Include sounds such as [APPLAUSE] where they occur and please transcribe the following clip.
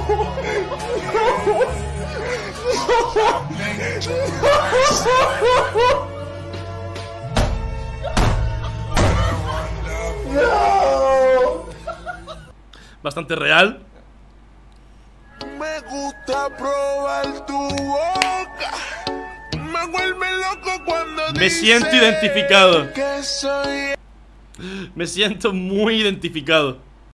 [LAUGHS] Bastante real. Me gusta probar tu boca. Me vuelve loco cuando Me siento identificado. que soy Me siento muy identificado.